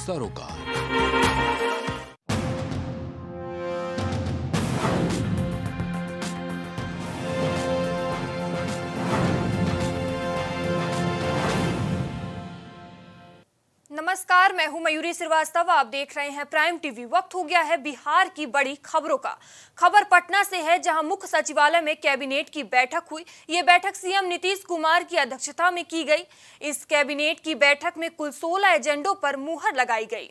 सरोकार। नमस्कार मैं हूँ मयूरी श्रीवास्तव, आप देख रहे हैं प्राइम टीवी। वक्त हो गया है बिहार की बड़ी खबरों का। खबर पटना से है, जहाँ मुख्य सचिवालय में कैबिनेट की बैठक हुई। ये बैठक सीएम नीतीश कुमार की अध्यक्षता में की गई। इस कैबिनेट की बैठक में कुल 16 एजेंडों पर मुहर लगाई गई।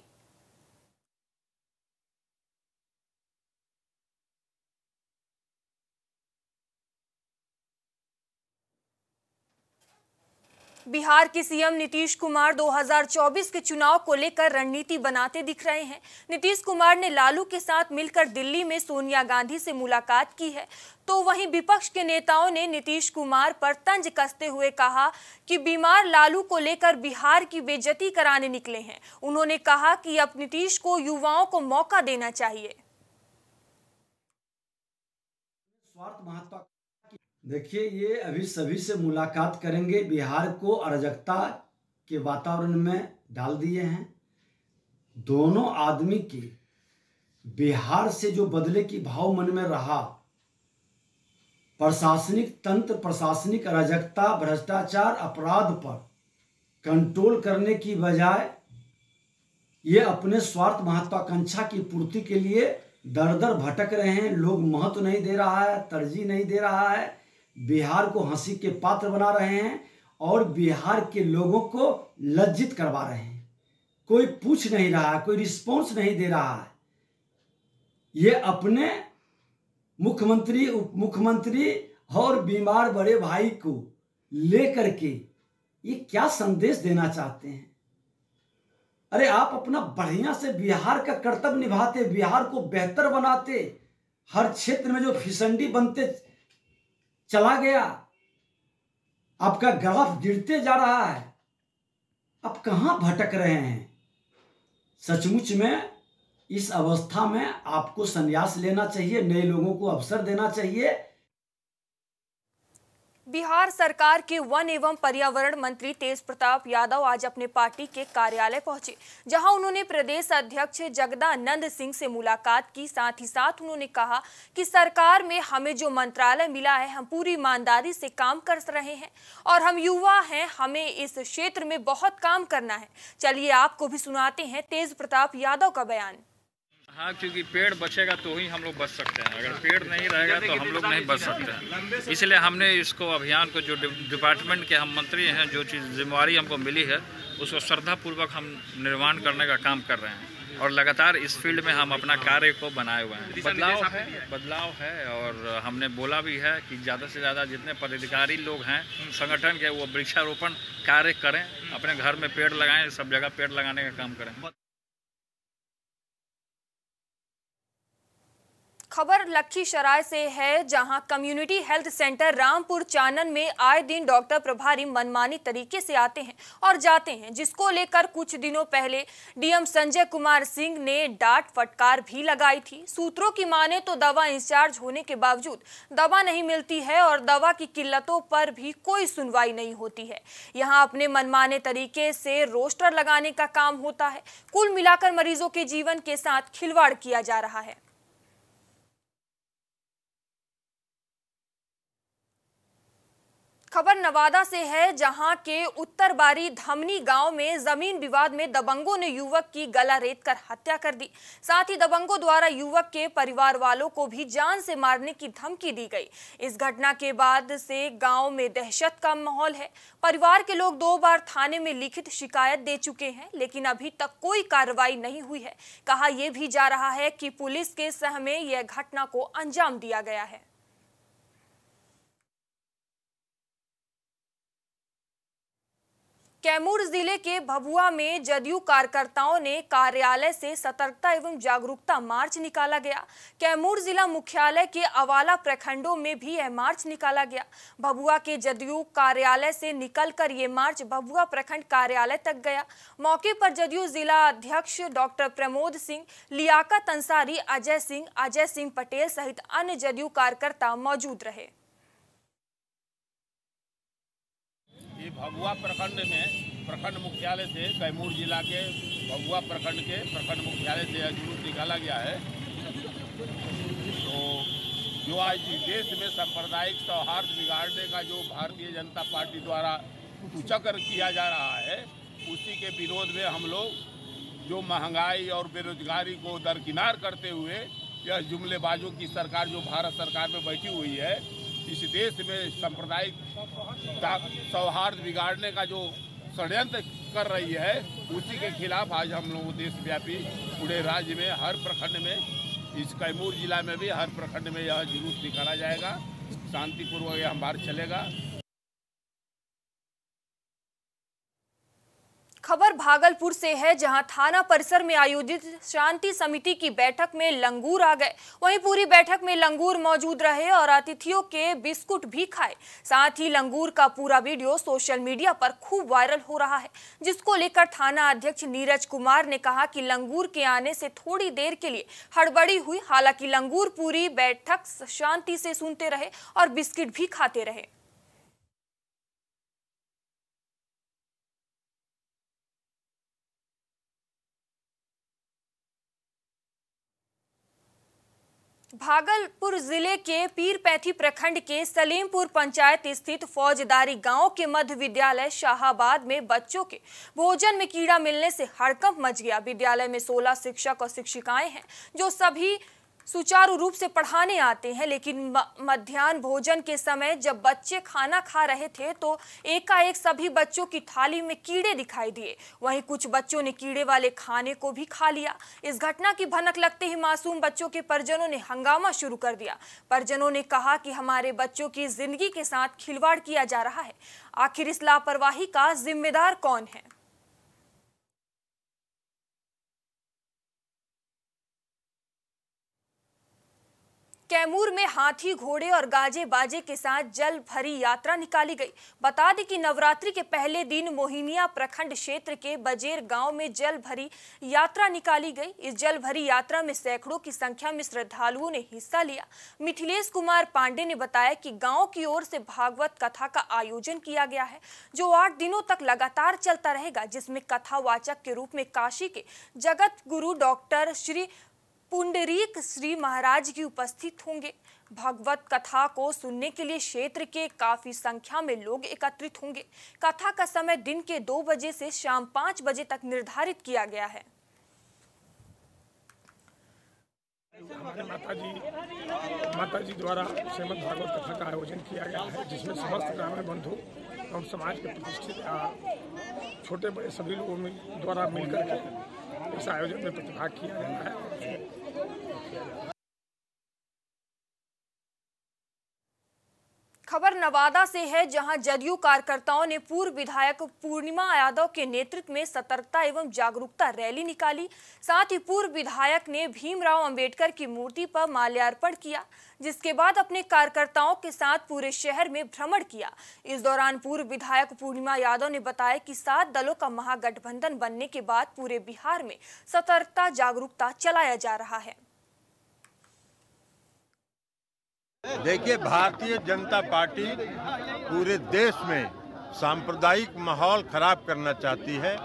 बिहार के सीएम नीतीश कुमार 2024 के चुनाव को लेकर रणनीति बनाते दिख रहे हैं। नीतीश कुमार ने लालू के साथ मिलकर दिल्ली में सोनिया गांधी से मुलाकात की है। तो वहीं विपक्ष के नेताओं ने नीतीश कुमार पर तंज कसते हुए कहा कि बीमार लालू को लेकर बिहार की बेजती कराने निकले हैं। उन्होंने कहा कि अब नीतीश को युवाओं को मौका देना चाहिए। स्वार्थ देखिए, ये अभी सभी से मुलाकात करेंगे बिहार को अराजकता के वातावरण में डाल दिए हैं। दोनों आदमी की बिहार से जो बदले की भाव मन में रहा, प्रशासनिक तंत्र, प्रशासनिक अराजकता, भ्रष्टाचार, अपराध पर कंट्रोल करने की बजाय ये अपने स्वार्थ महत्वाकांक्षा की पूर्ति के लिए दर दर भटक रहे हैं। लोग महत्व नहीं दे रहा है, तरजीह नहीं दे रहा है। बिहार को हँसी के पात्र बना रहे हैं और बिहार के लोगों को लज्जित करवा रहे हैं। कोई पूछ नहीं रहा कोई रिस्पॉन्स नहीं दे रहा है। ये अपने मुख्यमंत्री उप मुख्यमंत्री और बीमार बड़े भाई को लेकर के ये क्या संदेश देना चाहते हैं? अरे आप अपना बढ़िया से बिहार का कर्तव्य निभाते, बिहार को बेहतर बनाते, हर क्षेत्र में जो फिसंडी बनते चला गया। आपका ग्राफ गिरते जा रहा है। आप कहाँ भटक रहे हैं? सचमुच में इस अवस्था में आपको संन्यास लेना चाहिए, नए लोगों को अवसर देना चाहिए बिहार सरकार के वन एवं पर्यावरण मंत्री तेज प्रताप यादव आज अपने पार्टी के कार्यालय पहुँचे, जहाँ उन्होंने प्रदेश अध्यक्ष जगदानंद सिंह से मुलाकात की। साथ ही साथ उन्होंने कहा कि सरकार में हमें जो मंत्रालय मिला है, हम पूरी ईमानदारी से काम कर रहे हैं और हम युवा हैं, हमें इस क्षेत्र में बहुत काम करना है। चलिए आपको भी सुनाते हैं तेज प्रताप यादव का बयान। हाँ क्योंकि पेड़ बचेगा तो ही हम लोग बच सकते हैं। अगर पेड़ नहीं रहेगा तो हम लोग नहीं बच सकते हैं। इसलिए हमने इसको अभियान को जो डिपार्टमेंट के हम मंत्री हैं, जो चीज़, जिम्मेवारी हमको मिली है, उसको श्रद्धापूर्वक हम निर्माण करने का काम कर रहे हैं। और लगातार इस फ़ील्ड में हम अपना कार्य को बनाए हुए हैं। बदलाव है बदलाव है, और हमने बोला भी है कि ज़्यादा से ज़्यादा जितने पदाधिकारी लोग हैं, संगठन के वो वृक्षारोपण कार्य करें, अपने घर में पेड़ लगाएँ, सब जगह पेड़ लगाने का काम करें। खबर लखीसराय से है, जहाँ community health centre Rampur Chanan में आए दिन डॉक्टर प्रभारी मनमानी तरीके से आते हैं और जाते हैं, जिसको लेकर कुछ दिनों पहले डीएम संजय कुमार सिंह ने डांट फटकार भी लगाई थी। सूत्रों की माने तो दवा इंचार्ज होने के बावजूद दवा नहीं मिलती है और दवा की किल्लतों पर भी कोई सुनवाई नहीं होती है। यहाँ अपने मनमाने तरीके से रोस्टर लगाने का काम होता है। कुल मिलाकर मरीजों के जीवन के साथ खिलवाड़ किया जा रहा है। खबर नवादा से है, जहाँ के उत्तर बारी धमनी गाँव में ज़मीन विवाद में दबंगों ने युवक की गला रेत कर हत्या कर दी। साथ ही दबंगों द्वारा युवक के परिवार वालों को भी जान से मारने की धमकी दी गई। इस घटना के बाद से गाँव में दहशत का माहौल है। परिवार के लोग दो बार थाने में लिखित शिकायत दे चुके हैं, लेकिन अभी तक कोई कार्रवाई नहीं हुई है। कहा यह भी जा रहा है कि पुलिस के सह में यह घटना को अंजाम दिया गया है। कैमूर ज़िले के भभुआ में जदयू कार्यकर्ताओं ने कार्यालय से सतर्कता एवं जागरूकता मार्च निकाला गया। कैमूर जिला मुख्यालय के अवाला प्रखंडों में भी यह मार्च निकाला गया। भभुआ के जदयू कार्यालय से निकलकर ये मार्च भभुआ प्रखंड कार्यालय तक गया। मौके पर जदयू जिला अध्यक्ष डॉक्टर प्रमोद सिंह, लियाकत अंसारी अजय सिंह अजय सिंह पटेल सहित अन्य जदयू कार्यकर्ता मौजूद रहे। ये भभुआ प्रखंड में, प्रखंड मुख्यालय से कैमूर जिला के, भगुआ प्रखंड के, प्रखंड मुख्यालय से यह जुलूस निकाला गया है। तो जो आज देश में सांप्रदायिक सौहार्द बिगाड़ने का जो भारतीय जनता पार्टी द्वारा कुचक्र किया जा रहा है, उसी के विरोध में हम लोग जो महँगाई और बेरोजगारी को दरकिनार करते हुए, यह जुमलेबाजों की सरकार, जो भारत सरकार में बैठी हुई है इस देश में सांप्रदायिक सौहार्द बिगाड़ने का जो षड्यंत्र कर रही है, उसी के खिलाफ आज हम लोग देशव्यापी पूरे राज्य में, हर प्रखंड में, इस कैमूर जिला में भी हर प्रखंड में यह जुलूस निकाला जाएगा। शांतिपूर्वक यह मार्च चलेगा खबर भागलपुर से है, जहाँ थाना परिसर में आयोजित शांति समिति की बैठक में लंगूर आ गए। वहीं पूरी बैठक में लंगूर मौजूद रहे और अतिथियों के बिस्कुट भी खाए। साथ ही लंगूर का पूरा वीडियो सोशल मीडिया पर खूब वायरल हो रहा है, जिसको लेकर थाना अध्यक्ष नीरज कुमार ने कहा कि लंगूर के आने से थोड़ी देर के लिए हड़बड़ी हुई। हालाँकि लंगूर पूरी बैठक शांति से सुनते रहे और बिस्किट भी खाते रहे। भागलपुर ज़िले के पीरपैथी प्रखंड के सलीमपुर पंचायत स्थित फौजदारी गाँव के मध्य विद्यालय शाहबाद में बच्चों के भोजन में कीड़ा मिलने से हड़कंप मच गया। विद्यालय में 16 शिक्षक और शिक्षिकाएँ हैं, जो सभी सुचारू रूप से पढ़ाने आते हैं, लेकिन मध्यान्ह भोजन के समय जब बच्चे खाना खा रहे थे तो एकाएक सभी बच्चों की थाली में कीड़े दिखाई दिए। वहीं कुछ बच्चों ने कीड़े वाले खाने को भी खा लिया। इस घटना की भनक लगते ही मासूम बच्चों के परिजनों ने हंगामा शुरू कर दिया। परिजनों ने कहा कि हमारे बच्चों की ज़िंदगी के साथ खिलवाड़ किया जा रहा है। आखिर इस लापरवाही का जिम्मेदार कौन है? कैमूर में हाथी घोड़े और गाजे बाजे के साथ जल भरी यात्रा निकाली गई। बता दें कि नवरात्रि के पहले दिन मोहिनिया प्रखंड क्षेत्र के बजेर गाँव में जल भरी यात्रा निकाली गई। इस जल भरी यात्रा में सैकड़ों की संख्या में श्रद्धालुओं ने हिस्सा लिया। मिथिलेश कुमार पांडे ने बताया कि गाँव की ओर से भागवत कथा का आयोजन किया गया है, जो आठ दिनों तक लगातार चलता रहेगा, जिसमें कथावाचक के रूप में काशी के जगत गुरु डॉक्टर श्री पुंडरीक श्री महाराज की उपस्थित होंगे। भगवत कथा को सुनने के लिए क्षेत्र के काफ़ी संख्या में लोग एकत्रित होंगे। कथा का समय दिन के दो बजे से शाम पाँच बजे तक निर्धारित किया गया है। माता जी माता जी द्वारा श्रीमद भागवत कथा का आयोजन किया गया है, जिसमें समस्त ग्रामीण बंधु एवं समाज के प्रतिष्ठित छोटे बड़े सभी लोगों में, द्वारा मिलकर के इस आयोजन में प्रतिभाग किया गया है खबर नवादा से है, जहाँ जदयू कार्यकर्ताओं ने पूर्व विधायक पूर्णिमा यादव के नेतृत्व में सतर्कता एवं जागरूकता रैली निकाली। साथ ही पूर्व विधायक ने भीमराव अंबेडकर की मूर्ति पर माल्यार्पण किया, जिसके बाद अपने कार्यकर्ताओं के साथ पूरे शहर में भ्रमण किया। इस दौरान पूर्व विधायक पूर्णिमा यादव ने बताया कि सात दलों का महागठबंधन बनने के बाद पूरे बिहार में सतर्कता जागरूकता चलाया जा रहा है। देखिए, भारतीय जनता पार्टी पूरे देश में सांप्रदायिक माहौल खराब करना चाहती है,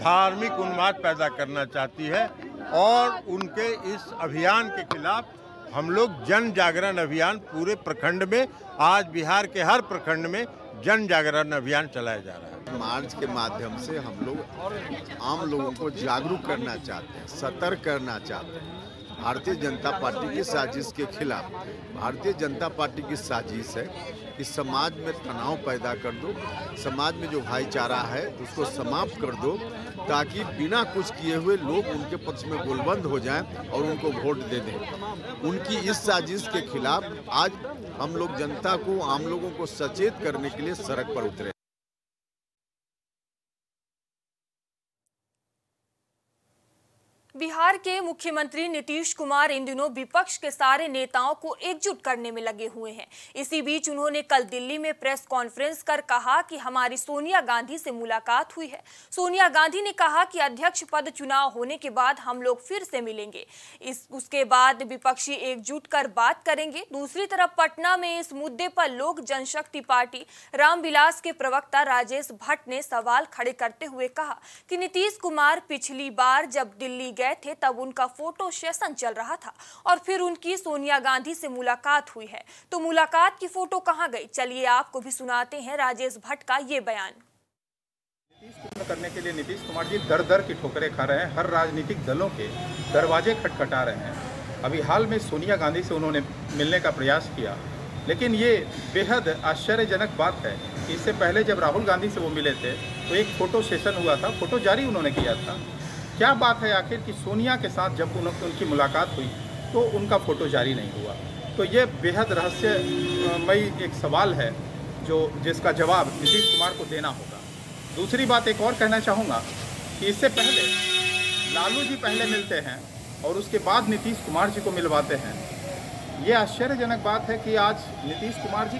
धार्मिक उन्माद पैदा करना चाहती है और उनके इस अभियान के खिलाफ हम लोग जन जागरण अभियान पूरे प्रखंड में, आज बिहार के हर प्रखंड में जन जागरण अभियान चलाया जा रहा है। मार्च के माध्यम से हम लोग आम लोगों को जागरूक करना चाहते हैं, सतर्क करना चाहते हैं। भारतीय जनता पार्टी की साजिश के खिलाफ। भारतीय जनता पार्टी की साजिश है कि समाज में तनाव पैदा कर दो, समाज में जो भाईचारा है उसको समाप्त कर दो, ताकि बिना कुछ किए हुए लोग उनके पक्ष में गोलबंद हो जाएँ और उनको वोट दे दें। उनकी इस साजिश के खिलाफ आज हम लोग जनता को, आम लोगों को सचेत करने के लिए सड़क पर उतरे। बिहार के मुख्यमंत्री नीतीश कुमार इन दिनों विपक्ष के सारे नेताओं को एकजुट करने में लगे हुए हैं। इसी बीच उन्होंने कल दिल्ली में प्रेस कॉन्फ्रेंस कर कहा कि हमारी सोनिया गांधी से मुलाकात हुई है। सोनिया गांधी ने कहा कि अध्यक्ष पद चुनाव होने के बाद हम लोग फिर से मिलेंगे। इस, उसके बाद विपक्षी एकजुट कर बात करेंगे। दूसरी तरफ़ पटना में इस मुद्दे पर लोक जनशक्ति पार्टी रामविलास के प्रवक्ता राजेश भट्ट ने सवाल खड़े करते हुए कहा कि नीतीश कुमार पिछली बार जब दिल्ली गए थे, तब उनका फ़ोटो सेशन चल रहा था और फिर उनकी सोनिया गांधी से मुलाकात हुई है। तो मुलाकात की फ़ोटो कहाँ गई? चलिए आपको भी सुनाते हैं राजेश भट्ट का ये बयान। नीतीश करने के लिए नीतीश कुमार जी दर दर की ठोकरें खा रहे हैं, हर राजनीतिक दलों के दरवाजे खटखटा रहे हैं। अभी हाल में सोनिया गांधी से उन्होंने मिलने का प्रयास किया, लेकिन ये बेहद आश्चर्यजनक बात है इससे पहले जब राहुल गांधी से वो मिले थे तो एक फ़ोटो सेशन हुआ था, फ़ोटो जारी उन्होंने किया था। क्या बात है आखिर कि सोनिया के साथ जब उन, उनकी मुलाकात हुई तो उनका फ़ोटो जारी नहीं हुआ। तो ये बेहद रहस्यमयी एक सवाल है जो जिसका जवाब नीतीश कुमार को देना होगा। दूसरी बात एक और कहना चाहूँगा कि इससे पहले लालू जी पहले मिलते हैं और उसके बाद नीतीश कुमार जी को मिलवाते हैं। ये आश्चर्यजनक बात है कि आज नीतीश कुमार जी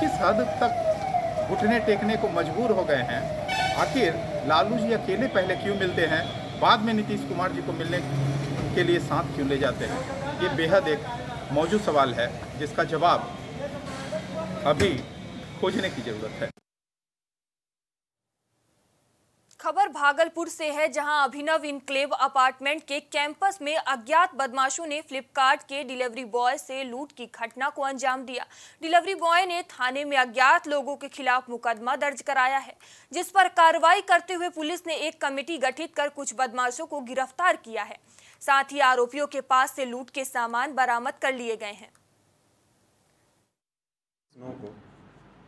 किस हद तक घुटने टेकने को मजबूर हो गए हैं। आखिर लालू जी अकेले पहले क्यों मिलते हैं? बाद में नीतीश कुमार जी को मिलने के लिए साथ क्यों ले जाते हैं? ये बेहद एक मौजूद सवाल है, जिसका जवाब अभी खोजने की ज़रूरत है। खबर भागलपुर से है, जहाँ अभिनव इनक्लेव अपार्टमेंट के कैंपस में अज्ञात बदमाशों ने फ्लिपकार्ट के डिलीवरी बॉय से लूट की घटना को अंजाम दिया। डिलीवरी बॉय ने थाने में अज्ञात लोगों के खिलाफ मुकदमा दर्ज कराया है, जिस पर कार्रवाई करते हुए पुलिस ने एक कमेटी गठित कर कुछ बदमाशों को गिरफ़्तार किया है। साथ ही आरोपियों के पास से लूट के सामान बरामद कर लिए गए हैं।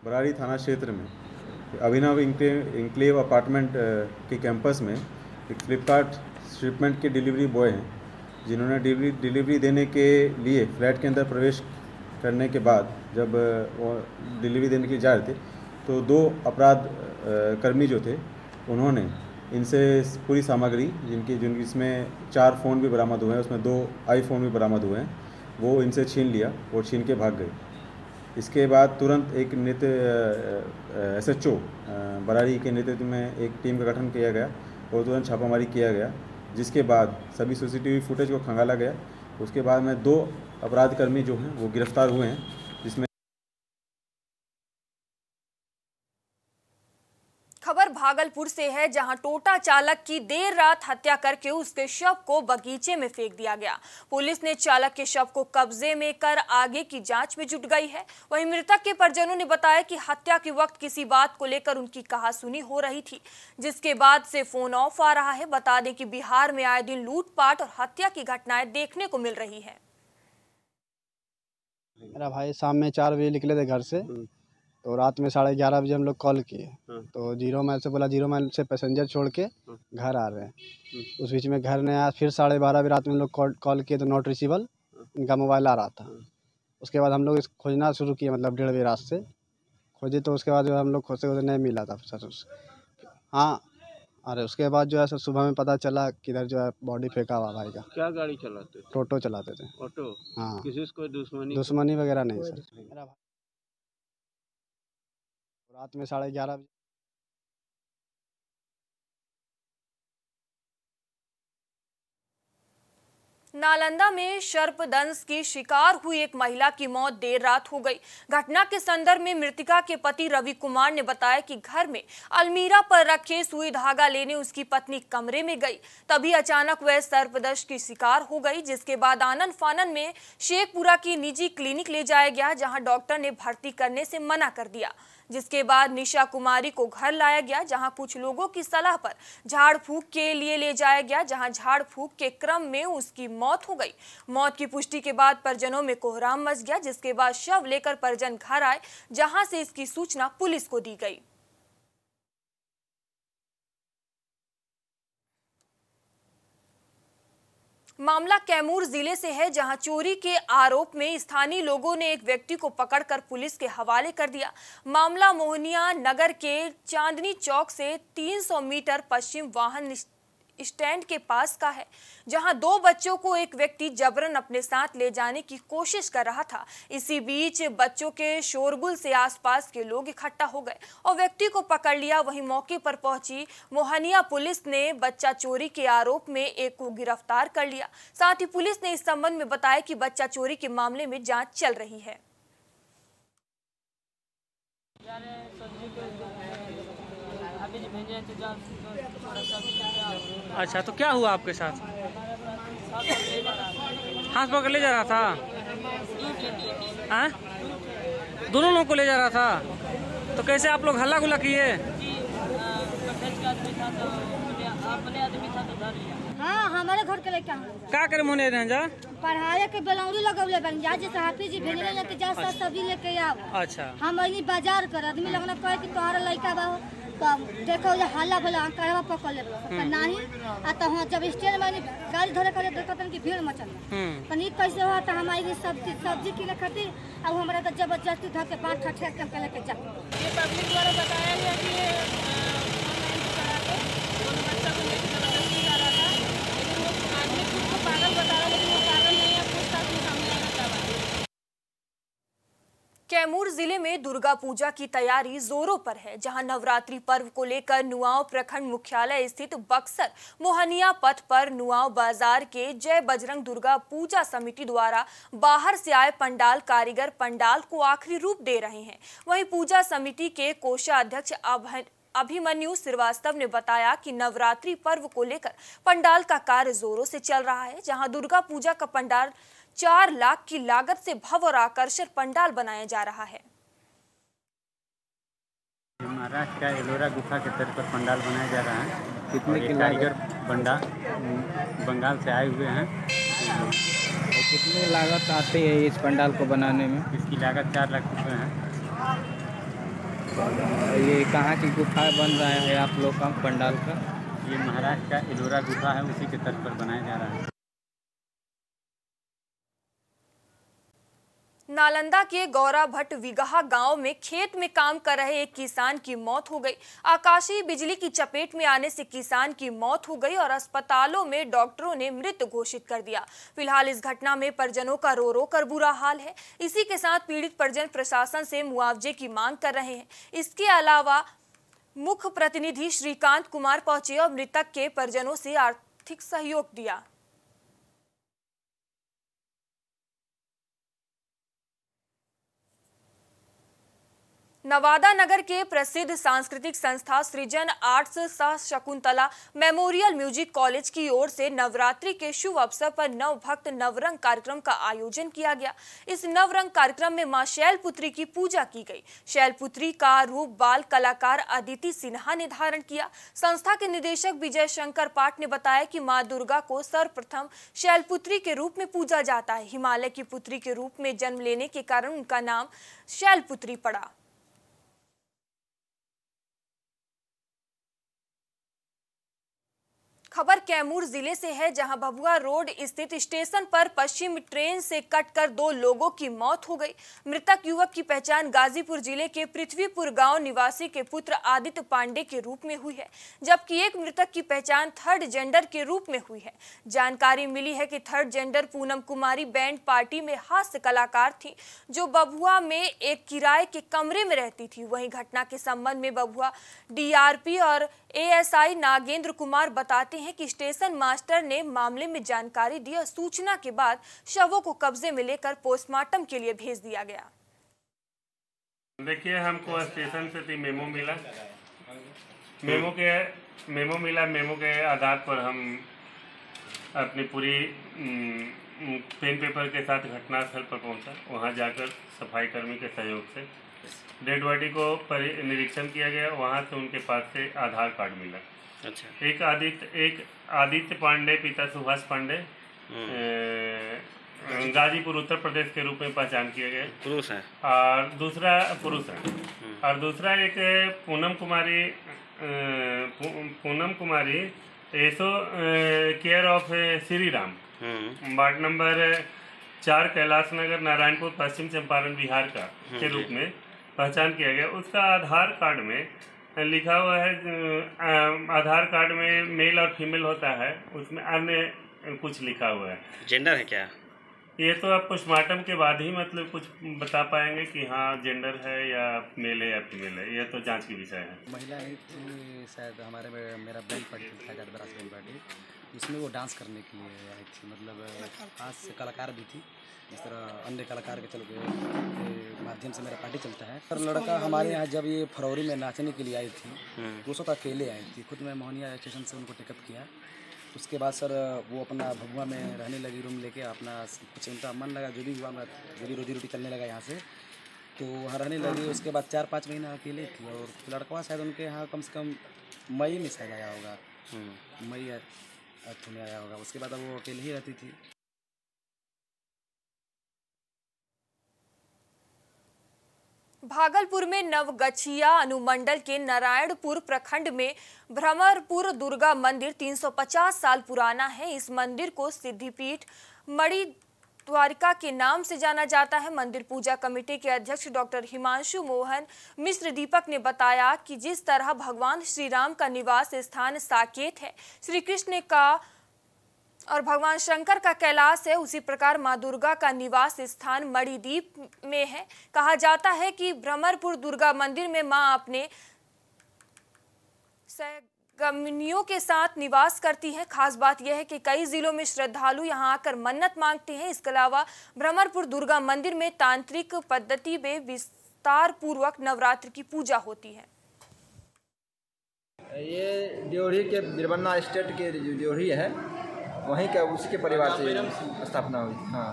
बरारी थाना क्षेत्र में अभिनव इंक्लेव अपार्टमेंट के कैंपस में एक फ्लिपकार्ट शिपमेंट के डिलीवरी बॉय हैं, जिन्होंने डिलीवरी डिलीवरी देने के लिए फ्लैट के अंदर प्रवेश करने के बाद जब वो डिलीवरी देने के लिए जा रहे थे तो दो अपराध कर्मी जो थे, उन्होंने इनसे पूरी सामग्री, जिनकी, जिन इसमें चार फ़ोन भी बरामद हुए हैं, उसमें दो आईफोन भी बरामद हुए हैं, वो इनसे छीन लिया और छीन के भाग गए। इसके बाद तुरंत एक नृत्य एस एच ओ बरारी के नेतृत्व में एक टीम का गठन किया गया और तुरंत छापामारी किया गया, जिसके बाद सभी सीसीटीवी फुटेज को खंगाला गया। उसके बाद में दो अपराधकर्मी जो हैं, वो गिरफ़्तार हुए हैं जिसमें खबर भागलपुर से है जहाँ टोटा चालक की देर रात हत्या करके उसके शव को बगीचे में फेंक दिया गया। पुलिस ने चालक के शव को कब्जे में कर आगे की जाँच में जुट गई है। वहीं मृतक के परिजनों ने बताया कि हत्या के वक्त किसी बात को लेकर उनकी कहासुनी हो रही थी जिसके बाद से फ़ोन ऑफ़ आ रहा है। बता दें कि बिहार में आए दिन लूटपाट और हत्या की घटनाएँ देखने को मिल रही है। मेरा भाई शाम में चार बजे निकले थे घर से। तो रात में साढ़े ग्यारह बजे हम लोग कॉल किए। तो ज़ीरो माइल से बोला ज़ीरो माइल से पैसेंजर छोड़ के घर आ रहे हैं। उस बीच में घर नहीं आया फिर साढ़े बारह बजे रात में हम लोग कॉल किए तो नॉट रिसीवल इनका मोबाइल आ रहा था। उसके बाद हम लोग इस खोजना शुरू किए मतलब डेढ़ बजे रात से। खोजे तो उसके बाद जो हम लोग खोजते खोजते नहीं मिला था सर हाँ अरे उसके बाद जो है सर सुबह में पता चला किधर जो है बॉडी फेंका हुआ भाई का। क्या गाड़ी चलाते टोटो चलाते थे। ऑटो? हाँ। किसी से कोई दुश्मनी? दुश्मनी वगैरह नहीं सर। रात में साढ़े ग्यारह बजे। नालंदा में सर्पदंश की शिकार हुई एक महिला की मौत देर रात हो गई। घटना के संदर्भ में मृतिका के पति रवि कुमार ने बताया कि घर में अलमीरा पर रखे सुई धागा लेने उसकी पत्नी कमरे में गई। तभी अचानक वह सर्पदंश की शिकार हो गई, जिसके बाद आनंद फानन में शेखपुरा की निजी क्लिनिक ले जाया गया, जहाँ डॉक्टर ने भर्ती करने से मना कर दिया। जिसके बाद निशा कुमारी को घर लाया गया, जहाँ कुछ लोगों की सलाह पर झाड़ फूक के लिए ले जाया गया, जहाँ झाड़ फूक के क्रम में उसकी मौत हो गई। मौत की पुष्टि के बाद परिजनों में कोहराम मच गया, जिसके बाद शव लेकर परिजन घर आए, जहाँ से इसकी सूचना पुलिस को दी गई। मामला कैमूर ज़िले से है, जहाँ चोरी के आरोप में स्थानीय लोगों ने एक व्यक्ति को पकड़कर पुलिस के हवाले कर दिया। मामला मोहनिया नगर के चांदनी चौक से 300 मीटर पश्चिम वाहन स्टैंड के पास का है, जहाँ दो बच्चों को एक व्यक्ति जबरन अपने साथ ले जाने की कोशिश कर रहा था। इसी बीच बच्चों के शोरगुल से आसपास के लोग इकट्ठा हो गए और व्यक्ति को पकड़ लिया। वहीं मौके पर पहुँची मोहनिया पुलिस ने बच्चा चोरी के आरोप में एक को गिरफ़्तार कर लिया। साथ ही पुलिस ने इस संबंध में बताया कि बच्चा चोरी के मामले में जाँच चल रही है। अच्छा तो क्या हुआ आपके साथ? हाथ पकड़ ले जा रहा था? हाँ? दोनों लोगों को ले जा रहा था? तो कैसे आप लोग हल्ला गुल्ला किए? हाँ हमारे घर के लड़का का करे मोने रंजा पढ़ाए के बेलौरी लगौले बन जा जैसे हाफिज जी भेजले ना कि जा सब सब्ज़ी लेके आओ अच्छा। हम अइनी बाज़ार कर आदमी लगना कहे कि तोहरा लड़का बा तो देखो जो हल्ला भला करवा पकड़ ले नहीं आ तो हाँ जब स्टेज में गाड़ी धरे करे देखो तन की भीड़ मचल। हम्म। तनी कैसे हुआ तो हम आई सब्ज़ी सब्ज़ी किने खातिर अब हमरा तो ज़बरदस्ती धर के पाँच ठठे के लेके जा। ये पब्लिक द्वारा बताया गया कि ये बच्चा को लेकर ज़बरदस्ती जा रहा था लेकिन वो आदमी खुद को पागल बता रहा है लेकिन वो पागल नहीं है पूछताछ में सामने आना चाह रहा है कैमूर ज़िले में दुर्गा पूजा की तैयारी जोरों पर है, जहाँ नवरात्रि पर्व को लेकर नुआव प्रखंड मुख्यालय स्थित बक्सर मोहनिया पथ पर नुआव बाज़ार के जय बजरंग दुर्गा पूजा समिति द्वारा बाहर से आए पंडाल कारीगर पंडाल को आखिरी रूप दे रहे हैं। वहीं पूजा समिति के कोषाध्यक्ष अभय अभिमन्यु श्रीवास्तव ने बताया कि नवरात्रि पर्व को लेकर पंडाल का कार्य जोरों से चल रहा है, जहाँ दुर्गा पूजा का पंडाल चार लाख की लागत से भव्य और आकर्षक पंडाल बनाया जा रहा है। महाराष्ट्र का एलोरा गुफा के तर्ज पर पंडाल बनाया जा रहा है। कितने की कारीगर लागत? बंडा बंगाल से आए हुए हैं। कितनी लागत आती है इस पंडाल को बनाने में? इसकी लागत चार लाख रुपए है। ये कहाँ की गुफा बन रहा है आप लोग का पंडाल का? ये महाराष्ट्र का एलोरा गुफा है उसी के तर्ज पर बनाया जा रहा है। नालंदा के गौरा भट्ट विगहा गाँव में खेत में काम कर रहे एक किसान की मौत हो गई। आकाशीय बिजली की चपेट में आने से किसान की मौत हो गई और अस्पतालों में डॉक्टरों ने मृत घोषित कर दिया। फ़िलहाल इस घटना में परिजनों का रो रो कर बुरा हाल है। इसी के साथ पीड़ित परिजन प्रशासन से मुआवजे की मांग कर रहे हैं। इसके अलावा मुख्य प्रतिनिधि श्रीकांत कुमार पहुँचे और मृतक के परिजनों से आर्थिक सहयोग दिया। नवादा नगर के प्रसिद्ध सांस्कृतिक संस्था सृजन आर्ट्स सह शकुंतला मेमोरियल म्यूज़िक कॉलेज की ओर से नवरात्रि के शुभ अवसर पर नव भक्त नवरंग कार्यक्रम का आयोजन किया गया। इस नवरंग कार्यक्रम में माँ शैलपुत्री की पूजा की गई। शैलपुत्री का रूप बाल कलाकार अदिति सिन्हा ने धारण किया। संस्था के निदेशक विजय शंकर पाठ ने बताया कि माँ दुर्गा को सर्वप्रथम शैलपुत्री के रूप में पूजा जाता है। हिमालय की पुत्री के रूप में जन्म लेने के कारण उनका नाम शैलपुत्री पड़ा। खबर कैमूर ज़िले से है, जहाँ भभुआ रोड स्थित स्टेशन पर पश्चिम ट्रेन से कटकर दो लोगों की मौत हो गई। मृतक युवक की पहचान गाजीपुर ज़िले के पृथ्वीपुर गाँव निवासी के पुत्र आदित्य पांडे के रूप में हुई है, जबकि एक मृतक की पहचान थर्ड जेंडर के रूप में हुई है। जानकारी मिली है कि third gender Poonam Kumari band party में हास्य कलाकार थी, जो बभुआ में एक किराए के कमरे में रहती थी। वहीं घटना के संबंध में बभुआ डीआरपी और एएसआई नागेंद्र कुमार बताते हैं कि स्टेशन मास्टर ने मामले में जानकारी दी और सूचना के बाद शवों को कब्जे में लेकर पोस्टमार्टम के लिए भेज दिया गया। देखिए, हमको स्टेशन से थी मेमो मिला। मेमो के, मेमो मिला, मेमो के आधार पर हम अपनी पूरी पेन पेपर के साथ घटनास्थल पर पहुँचा। वहाँ जाकर सफ़ाई कर्मी के सहयोग से डेड बॉडी को परि- निरीक्षण किया गया वहाँ से उनके पास से आधार कार्ड मिला। अच्छा। एक आदित्य एक आदित्य पांडे पिता सुभाष पांडे गाजीपुर उत्तर प्रदेश के रूप में पहचान किए गए पुरुष है। और दूसरा पुरुष है। और दूसरा एक पूनम कुमारी पूनम कुमारी एसो care of Shri Ram ward number चार कैलाश नगर नारायणपुर पश्चिम चंपारण बिहार का के रूप में। पहचान किया गया। उसका आधार कार्ड में लिखा हुआ है आधार कार्ड में मेल और फीमेल होता है, उसमें अन्य कुछ लिखा हुआ है। जेंडर है क्या? ये तो आप पोस्टमार्टम के बाद ही मतलब कुछ बता पाएँगे कि हाँ जेंडर है या मेल है या फीमेल है। ये तो जाँच की विषय है। महिला आई थी शायद हमारे में मेरा बेल पार्टी था बरास बेल पार्टी उसमें वो डांस करने के लिए आई थी मतलब से कलाकार भी थी। इस तरह अन्य कलाकार के चल के के माध्यम से मेरा पार्टी चलता है। पर लड़का हमारे यहाँ जब ये फरवरी में नाचने के लिए आई थी तो उस वक्त अकेले आई थी। खुद मैं मोहनिया स्टेशन से उनको टिकअप किया। उसके बाद सर वो अपना भगवा में रहने लगी रूम लेके अपना कुछ उनका मन लगा जो भी हुआ मैं जो भी रोजी रोटी चलने लगा यहाँ से तो वहाँ रहने लगी। उसके बाद चार पाँच महीना अकेले थी और लड़का शायद उनके यहाँ कम से कम मई में शायद आया होगा। मई अर्थ में आया होगा। उसके बाद अब वो अकेले ही रहती थी। भागलपुर में नवगछिया अनुमंडल के नारायणपुर प्रखंड में भ्रमरपुर दुर्गा मंदिर 350 साल पुराना है। इस मंदिर को सिद्धिपीठ मणि द्वारिका के नाम से जाना जाता है। मंदिर पूजा कमेटी के अध्यक्ष डॉक्टर हिमांशु मोहन मिश्र दीपक ने बताया कि जिस तरह भगवान श्री राम का निवास स्थान साकेत है श्री कृष्ण का और भगवान शंकर का कैलाश है, उसी प्रकार माँ दुर्गा का निवास स्थान मणिदीप में है। कहा जाता है कि भ्रमरपुर दुर्गा मंदिर में माँ अपने सहगमनियों के साथ निवास करती हैं। खास बात यह है कि कई जिलों में श्रद्धालु यहाँ आकर मन्नत मांगते हैं। इसके अलावा भ्रमरपुर दुर्गा मंदिर में तांत्रिक पद्धति में विस्तार पूर्वक नवरात्र की पूजा होती है। ये ड्योढ़ी के बिरबन्ना स्टेट के ड्योढ़ी है वहीं का उसी के परिवार से स्थापना हुई हाँ।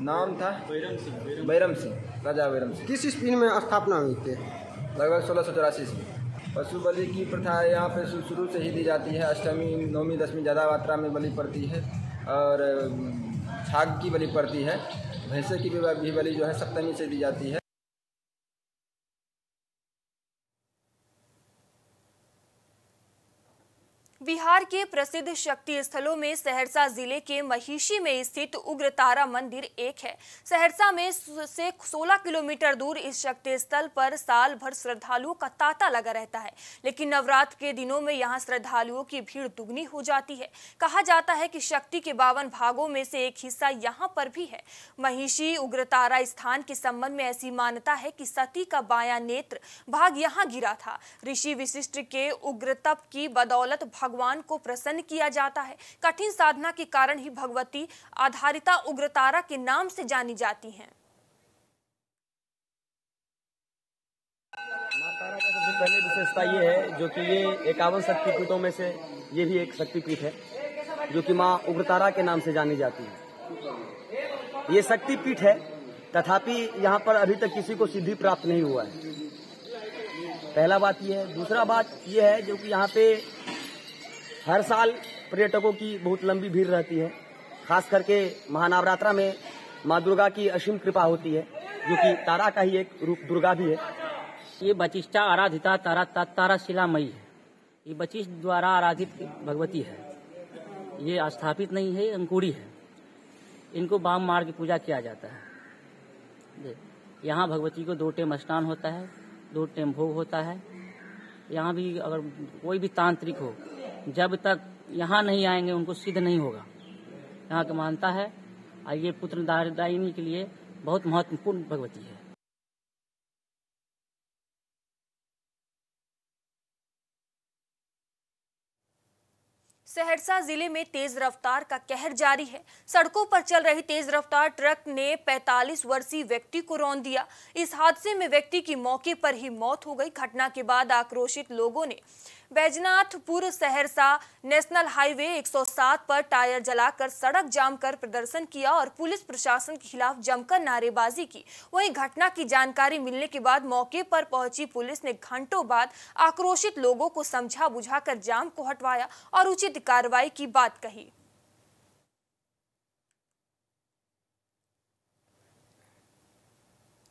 नाम था बैरम सिंह बैरम सिंह राजा बैरम सिंह। किस ईस्वी में स्थापना हुई थी? लगभग सोलह सौ चौरासी ईस्वी पशु बलि की प्रथा यहाँ पे शुरू से ही दी जाती है। अष्टमी नवमी दसवीं ज़्यादा मात्रा में बलि पड़ती है और छाग की बलि पड़ती है। भैंसे की भी बलि जो है सप्तमी से दी जाती है। बिहार के प्रसिद्ध शक्ति स्थलों में सहरसा ज़िले के महिषी में स्थित उग्र तारा मंदिर एक है। सहरसा में से 16 किलोमीटर दूर इस शक्ति स्थल पर साल भर श्रद्धालुओं का तांता लगा रहता है। लेकिन नवरात्र के दिनों में यहाँ श्रद्धालुओं की भीड़ दुगनी हो जाती है। कहा जाता है कि शक्ति के बावन भागों में से एक हिस्सा यहाँ पर भी है। महिषी उग्रतारा स्थान के संबंध में ऐसी मान्यता है कि सती का बाया नेत्र भाग यहाँ गिरा था। ऋषि विशिष्ट के उग्र तप की बदौलत भगवान को प्रसन्न किया जाता है। कठिन साधना के कारण ही भगवती आधारिता उग्रतारा के नाम से जानी जाती हैं। पहले विशेषता ये है, जो कि ये इक्यावन शक्तिपीठों में से ये भी एक शक्तिपीठ है, जो कि माँ उग्रतारा के नाम से जानी जाती है। ये शक्तिपीठ है, तथापि यहाँ पर अभी तक किसी को सिद्धि प्राप्त नहीं हुआ है। पहला बात ये है। दूसरा बात ये है, जो कि यहाँ पे हर साल पर्यटकों की बहुत लंबी भीड़ रहती है। खास करके महानवरात्रा में माँ दुर्गा की असीम कृपा होती है जो कि तारा का ही एक रूप दुर्गा भी है। ये बचिष्ठा आराधिता तारा ता, तारा शिलामयी है। ये बचिष्ठ द्वारा आराधित भगवती है। ये स्थापित नहीं है अंकुरी है। इनको बाम मार के पूजा किया जाता है। यहाँ भगवती को दो टेम स्नान होता है दो टेम भोग होता है। यहाँ भी अगर कोई भी तांत्रिक हो जब तक यहाँ नहीं आएँगे, उनको सिद्ध नहीं होगा। यहाँ की मानता है। और ये पुत्र दायिनी के लिए बहुत महत्वपूर्ण भगवती है। सहरसा ज़िले में तेज रफ्तार का कहर जारी है। सड़कों पर चल रही तेज रफ्तार ट्रक ने 45 वर्षीय व्यक्ति को रौंद दिया। इस हादसे में व्यक्ति की मौके पर ही मौत हो गई। घटना के बाद आक्रोशित लोगों ने बैजनाथपुर सहरसा नेशनल हाईवे 107 पर टायर जलाकर सड़क जाम कर प्रदर्शन किया और पुलिस प्रशासन के खिलाफ जमकर नारेबाजी की। वहीं घटना की जानकारी मिलने के बाद मौके पर पहुँची पुलिस ने घंटों बाद आक्रोशित लोगों को समझा बुझाकर जाम को हटवाया और उचित कार्रवाई की बात कही।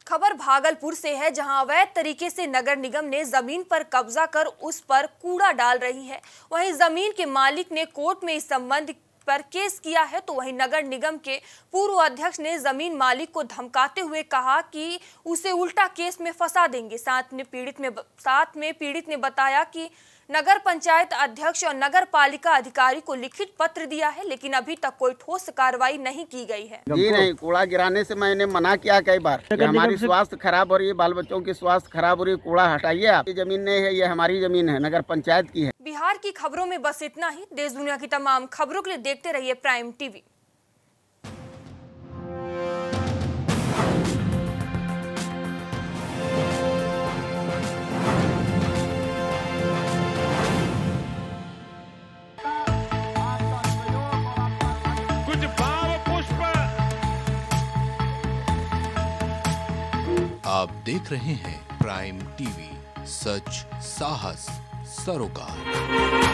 खबर भागलपुर से है, जहाँ अवैध तरीके से नगर निगम ने ज़मीन पर कब्जा कर उस पर कूड़ा डाल रही है। वहीं ज़मीन के मालिक ने कोर्ट में इस संबंध पर केस किया है तो वहीं नगर निगम के पूर्व अध्यक्ष ने ज़मीन मालिक को धमकाते हुए कहा कि उसे उल्टा केस में फंसा देंगे। साथ में पीड़ित में साथ में पीड़ित ने बताया कि नगर पंचायत अध्यक्ष और नगर पालिका अधिकारी को लिखित पत्र दिया है लेकिन अभी तक कोई ठोस कार्रवाई नहीं की गई है। जी नहीं कूड़ा गिराने से मैंने मना किया कई बार। कि हमारी स्वास्थ्य खराब हो रही है बाल बच्चों की स्वास्थ्य खराब हो रही है कूड़ा हटाइए आप। ये ज़मीन नहीं है ये हमारी ज़मीन है नगर पंचायत की है। बिहार की खबरों में बस इतना ही। देश दुनिया की तमाम खबरों के लिए देखते रहिए प्राइम टीवी। कुछ पुष्प। आप देख रहे हैं प्राइम टीवी सच साहस। सरोकार